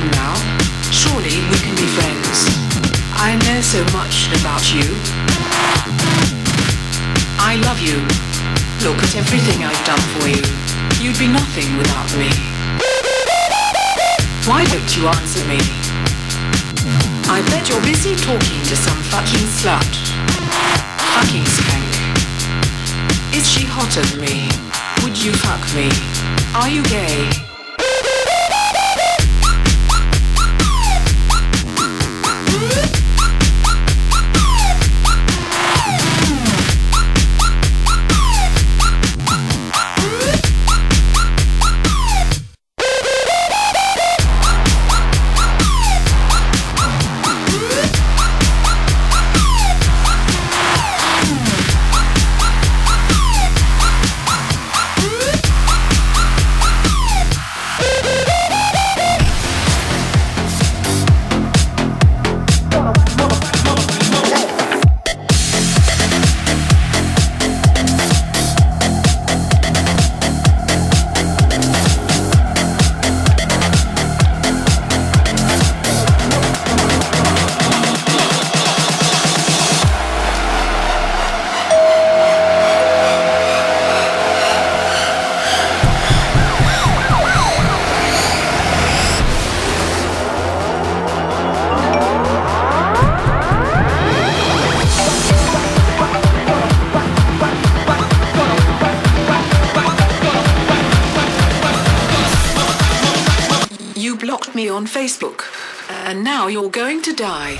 Come now. Surely we can be friends. I know so much about you. I love you. Look at everything I've done for you. You'd be nothing without me. Why don't you answer me? I bet you're busy talking to some fucking slut. Fucking skank. Is she hotter than me? Would you fuck me? Are you gay? Blocked me on Facebook, and now you're going to die.